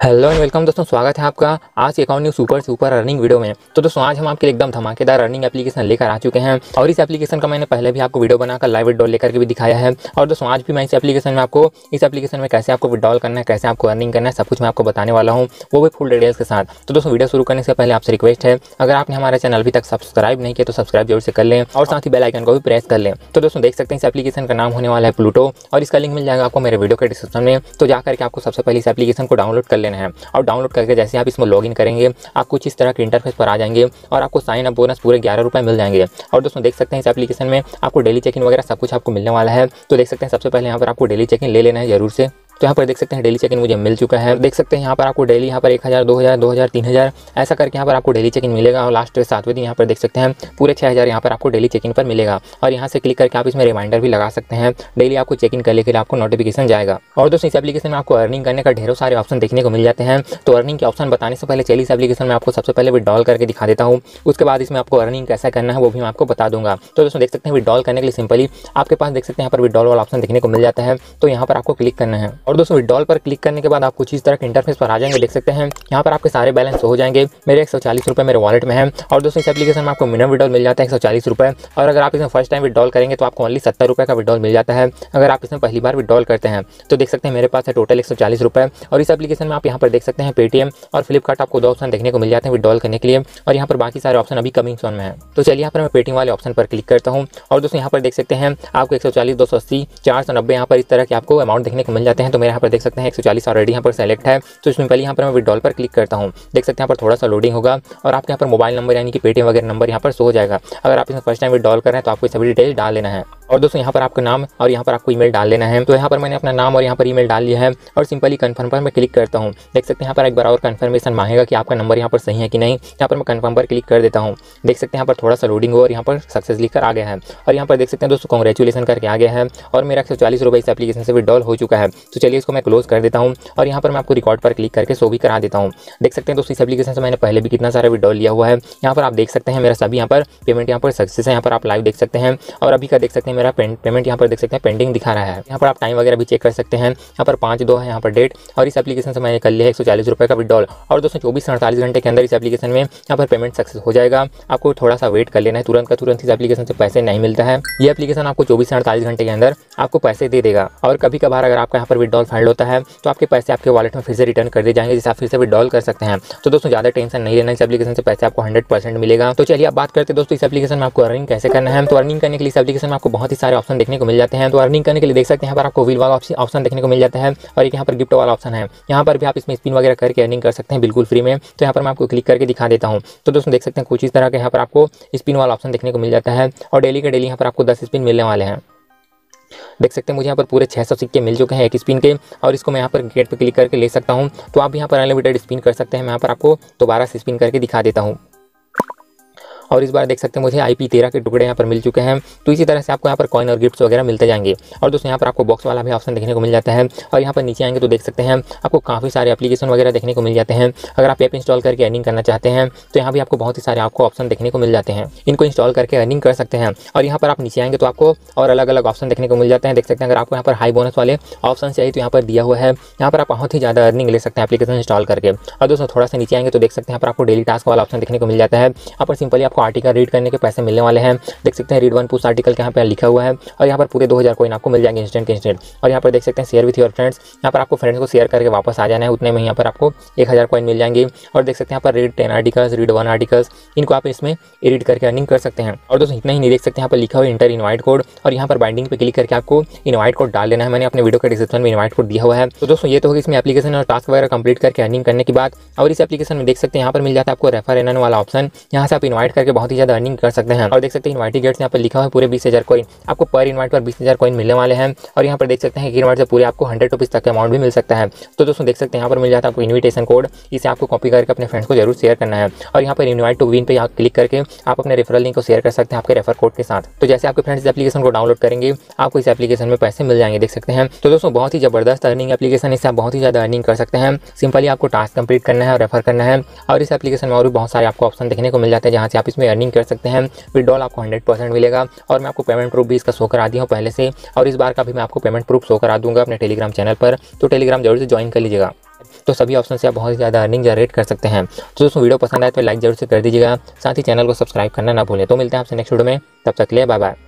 Hello and welcome दोस्तों, स्वागत है आपका आज के account new super super running video में। तो दोस्तों, आज हम आपके लिए एकदम धमाकेदार रनिंग एप्लीकेशन लेकर आ चुके हैं और इस एप्लीकेशन का मैंने पहले भी आपको वीडियो बनाकर लाइव विड्रॉल लेकर के भी दिखाया है। और दोस्तों, आज भी मैं इस एप्लीकेशन में आपको, इस एप्लीकेशन में कैसे आपको विड्रॉल करना है, कैसे आपको अर्निंग करना है, सब कुछ मैं आपको बताने वाला हूँ। वो भी फुल डिटेल्स के साथ। तो दोस्तों, वीडियो शुरू करने से पहले आपसे रिक्वेस्ट है, अगर आपने हमारे चैनल अभी तक सब्सक्राइब नहीं किया तो सब्सक्राइब ज़रूर से कर लें और साथ ही बेल आइकन को भी प्रेस कर लें। तो दोस्तों, देख सकते हैं इस एप्लीकेशन का नाम होने वाला है प्लूटो और इसका लिंक मिल जाएगा आपको मेरे वीडियो के डिस्क्रिप्शन में। तो जाकर के आपको सबसे पहले इस एप्लीकेशन को डाउनलोड कर लेना है। और डाउनलोड करके जैसे आप इसमें लॉगिन करेंगे, आप कुछ इस तरह के इंटरफेस पर आ जाएँगे और आपको साइन अप बोनस पूरे ग्यारह रुपये मिल जाएँगे। और दोस्तों, देख सकते हैं इस एप्लीकेशन में आपको डेली चेकिंग वगैरह सब कुछ आपको मिलने वाला है। तो देख सकते हैं, सबसे पहले यहाँ पर आपको डेली चेकिंग ले लेना है, ज़रूर से। तो यहाँ पर देख सकते हैं डेली चेकिंग मुझे मिल चुका है। देख सकते हैं यहाँ पर आपको डेली यहाँ पर एक हज़ार, दो हज़ार दो हज़ार, तीन हज़ार, ऐसा करके यहाँ पर आपको डेली चेकिंग मिलेगा और लास्ट सातवें दिन यहाँ पर देख सकते हैं पूरे छः हज़ार यहाँ पर आपको डेली चेकिंग पर मिलेगा। और यहाँ से क्लिक करके आप इसमें रिमाइंडर भी लगा सकते हैं। डेली आपको चेक इन करने के लिए आपको नोटिफिकेशन जाएगा। और दोस्तों, इस एप्लीकेशन में आपको अर्निंग करने का ढेरों सारे ऑप्शन देखने को मिल जाते हैं। तो अर्निंग के ऑप्शन बताने से पहले चलिए इस एप्लीकेशन में आपको सबसे पहले विड्रॉल करके दिखा देता हूँ। उसके बाद इसमें आपको अर्निंग कैसा करना है वो भी मैं आपको बता दूँगा। तो दोस्तों, देख सकते हैं विड्रॉल करने के लिए सिंपली आपके पास देख सकते हैं यहाँ पर विड्रॉल वाला ऑप्शन देखने को मिल जाता है। तो यहाँ पर आपको क्लिक करना है। और दोस्तों विड्रॉल पर क्लिक करने के बाद आप कुछ इस तरह के इंटरफेस पर आ जाएँगे। देख सकते हैं, यहाँ पर आपके सारे बैलेंस हो जाएँगे। मेरे एक सौ चालीस रुपये मेरे वॉलेट में है। और दोस्तों, इस एप्लीकेशन में आपको मिनिमम विड्रॉल मिल जाता है एक सौ चालीस रुपये और अगर आप इसमें फ़र्स्ट टाइम विड्रॉल करेंगे तो आपको ओनली सत्तर रुपये का विड्रॉल मिल जाता है। अगर आप इसमें पहली बार विड्रॉल करते हैं तो देख सकते हैं मेरे पास है टोटल एक सौ चालीस रुपये और इस एप्लीकेशन में आप यहाँ पर देख सकते हैं पेटीएम और फ्लिपकार्ट आपको दो ऑप्शन देखने को मिल जाते हैं विड्रॉल करने के लिए। और यहाँ पर बाकी सारे ऑप्शन अभी कमिंग सोन में है। तो चलिए, यहाँ पर मैं पेटीएम वाले ऑप्शन पर क्लिक करता हूँ। और दोस्तों, यहाँ पर देख सकते हैं, आपको एक सौ चालीस, दो सौ अस्सी, चार सौ नब्बे, यहाँ पर इस तरह के आपको अमाउंट देखने को मिल जाते हैं। तो मेरे यहाँ पर देख सकते हैं एक सौ चालीस ऑलरेडी यहाँ पर सेलेक्ट है। तो इसमें पहले यहाँ पर मैं विड्रॉल पर क्लिक करता हूँ। देख सकते हैं यहाँ पर थोड़ा सा लोडिंग होगा और आपके यहाँ पर मोबाइल नंबर यानी कि पेटीएम वगैरह नंबर यहाँ पर सो जाएगा। अगर आप इसमें फ़र्स्ट टाइम विड्रॉल कर रहे हैं तो आपको सभी डिटेल्स डाल लेना है। और दोस्तों यहाँ पर आपका नाम और यहाँ पर आपको ईमेल डाल लेना है तो यहाँ पर मैंने अपना नाम और यहाँ पर ईमेल डाल लिया है और सिंपली कन्फर्म पर मैं क्लिक करता हूँ देख सकते हैं यहाँ पर एक बार और कन्फर्मेशन मांगेगा कि आपका नंबर यहाँ पर सही है कि नहीं यहाँ पर मैं कन्फर्म पर क्लिक कर देता हूँ देख सकते हैं यहाँ पर थोड़ा सा लोडिंग हो और यहाँ पर सक्सेस लिखकर आ गया है और यहाँ पर देख सकते हैं दोस्तों कॉन्ग्रेचुलेसन करके आ गया है और मेरा एक सौ चालीस रुपये इस एप्लीकेशन से विड्रॉल हो चुका है तो चलिए इसको मैं क्लोज कर देता हूँ और यहाँ पर मैं आपको रिकॉर्ड पर क्लिक करके शो भी करा देता हूँ देख सकते हैं दोस्तों इस एप्लीकेशन से मैंने पहले भी कितना सारा विड्रॉल लिया हुआ है यहाँ पर आप देख सकते हैं मेरा सभी यहाँ पर पेमेंट यहाँ पर सक्सेस है यहाँ पर आप लाइव देख सकते हैं और अभी का देख सकते हैं मेरा पेमेंट यहाँ पर देख सकते हैं पेंडिंग दिखा रहा है। यहाँ पर आप टाइम वगैरह भी चेक कर सकते हैं। यहाँ पर पाँच, दो है यहाँ पर डेट और इस एप्लीकेशन से मैंने कर लिया है एक सौ चालीस रुपये का विड्रॉल और दोस्तों, चौबीस अड़तालीस घंटे के अंदर इस एप्लीकेशन में यहाँ पर पेमेंट सक्सेस हो जाएगा। आपको थोड़ा सा वेट कर लेना है, तुरंत का तुरंत इस एप्लीकेशन से पैसे नहीं मिलता है। ये एप्लीकेशन आपको चौबीस अड़तालीस घंटे के अंदर आपको पैसे दे देगा। और कभी कभार अगर आपका यहाँ पर विड्रॉल फ़ाइल होता है तो आपके पैसे आपके वॉलेट में फिर से रिटर्न कर दिए जाएँगे, जिससे आप फिर से विड्रॉल कर सकते हैं। तो दोस्तों, ज़्यादा टेंशन नहीं लेना, इस एप्लीकेशन से पैसे आपको हंड्रेड मिलेगा। तो चलिए आप बात करते दोस्तों, इस एप्लीकेशन में आपको अर्निंग कैसे करना है? तो अर्निंग करने के लिए इस एप्लीकेशन में आपको बहुत ही सारे ऑप्शन देखने को मिल जाते हैं तो अर्निंग करने के लिए देख सकते हैं यहाँ पर आपको व्हील वाला ऑप्शन देखने को मिल जाता है और एक यहाँ पर गिफ्ट वाला ऑप्शन है यहाँ पर भी आप इसमें स्पिन वगैरह करके अर्निंग कर सकते हैं बिल्कुल फ्री में तो यहाँ पर मैं आपको क्लिक करके दिखा देता हूँ तो दोस्तों देख सकते हैं कुछ इस तरह के यहाँ पर आपको स्पिन वाला ऑप्शन देखने को मिल जाता है और डेली के डेली यहाँ पर आपको दस स्पिन मिलने वाले हैं देख सकते हैं मुझे यहाँ पर पूरे 600 सिक्के मिल चुके हैं एक स्पिन के और इसको मैं यहाँ पर गेट पर क्लिक करके ले सकता हूँ तो आप यहाँ पर अनलिमिटेड स्पिन कर सकते हैं मैं यहाँ पर आपको दोबारा से स्पिन करके दिखा देता हूँ और इस बार देख सकते हैं मुझे आई पी तेरह के टुकड़े यहाँ पर मिल चुके हैं तो इसी तरह से आपको यहाँ पर कॉइन और गिफ्ट्स वगैरह मिलते जाएँगे और दोस्तों यहाँ पर आपको बॉक्स वाला भी ऑप्शन देखने को मिल जाता है और यहाँ पर नीचे आएँगे तो देख सकते हैं आपको काफ़ी सारे एप्लीकेशन वगैरह देखने को मिल जाते हैं अगर आप ऐप इंस्टॉल करके अर्निंग करना चाहते हैं तो यहाँ भी आपको बहुत ही सारे आपको ऑप्शन देखने को मिल जाते हैं इनको इंस्टॉल करके अर्निंग कर सकते हैं और यहाँ पर आप नीचे आएँगे तो आपको और अलग अलग ऑप्शन देखने को मिल जाते हैं देख सकते हैं अगर आपको यहाँ पर हाई बोनस वाले ऑप्शन चाहिए तो यहाँ पर दिया हुआ है यहाँ पर आप बहुत ही ज़्यादा अर्निंग ले सकते हैं एप्लीकेशन इंस्टॉल करके और दोस्तों थोड़ा सा नीचे आएँगे तो देख सकते हैं यहाँ पर आपको डेली टास्क वाला ऑप्शन देखने को मिल जाता है यहाँ पर सिंपली आपको आर्टिकल रीड करने के पैसे मिलने वाले हैं। देख सकते हैं रीड वन पुस्ट आर्टिकल के यहाँ पर लिखा हुआ है और यहाँ पर पूरे दो हज़ार कोइन आपको मिल जाएँगे इंस्टेंट इंस्टेंट और यहाँ पर देख सकते हैं शेयर विथ योर फ्रेंड्स यहाँ पर आपको फ्रेंड्स को शेयर करके वापस आ जाना है। उतने में यहाँ पर आपको एक हज़ार कोइन मिल जाएँगे। और देख सकते हैं, यहाँ पर read ten articles read one articles इनको आप इसमें रीड करके अर्निंग कर सकते हैं। और दोस्तों, इतना ही नहीं, देख सकते यहाँ पर लिखा हुआ इंटर इन्वाइट कोड और यहाँ पर बाइंडिंग पे क्लिक करके आपको इन्वाइट कोड डाल देना है। मैंने अपने वीडियो के डिस्क्रिप्शन में इन्वाइट कोड दिया हुआ है। तो दोस्तों, ये तो होगी इसमें एप्लीकेशन और टास्क वगैरह कंप्लीट करके अर्निंग करने के बाद और इस एप्लीकेशन में देख सकते हैं, यहाँ पर मिल जाता है आपको रेफर एन वाला ऑप्शन यहाँ से आप इन्वाइट करके बहुत ही ज़्यादा अर्निंग कर सकते हैं। और देख सकते हैं इन्वाइटी गेट्स यहाँ पर लिखा हुआ है पूरे बीस हज़ार कोइन आपको पर इन्वाइट पर बीस हज़ार कोइन मिलने वाले हैं। और यहाँ पर देख सकते हैं कि इन्वाइट से पूरे आपको हंड्रेड रुपीज़ तक अमाउंट भी मिल सकता है। तो दोस्तों देख सकते हैं यहाँ पर मिल जाता है आपको इन्विटेशन कोड इसे आपको कॉपी करके अपने फ्रेंड्स को ज़रूर शेयर करना है। और यहाँ पर इन्वाइट टू विन पे यहाँ क्लिक करके आप अपने रेफरल लिंक को शेयर कर सकते हैं आपके रेफर कोड के साथ। तो जैसे आपके फ्रेंड्स इस एप्लीकेशन को डाउनलोड करेंगे, आपको इस एप्लीकेशन में पैसे मिल जाएँगे, देख सकते हैं। तो दोस्तों बहुत ही ज़बरदस्त अर्निंग एप्लीकेशन इससे आप बहुत ही ज़्यादा अर्निंग कर सकते हैं। सिंपली आपको टास्क कंप्लीट करना है और रेफर करना है। और इस एप्लीकेशन में और भी बहुत सारे आपको ऑप्शन देखने को मिल जाते हैं, जहाँ से आप इसमें अर्निंग कर सकते हैं। विड्रॉल आपको हंड्रेड परसेंट मिलेगा और मैं आपको पेमेंट प्रूफ भी इसका शो करा दिया हूँ पहले से। और इस बार का भी मैं आपको पेमेंट प्रूफ शो करा दूँगा अपने टेलीग्राम चैनल पर। तो टेलीग्राम ज़रूर से ज्वाइन कर लीजिएगा। तो सभी ऑप्शन से आप बहुत ज़्यादा अर्निंग जनरेट कर सकते हैं। तो दोस्तों, वीडियो पसंद आए तो लाइक ज़रूर से कर दीजिएगा। साथ ही चैनल को सब्सक्राइब करना ना भूलें। तो मिलते हैं आपसे नेक्स्ट वीडियो में। तब तक ले बाय बाय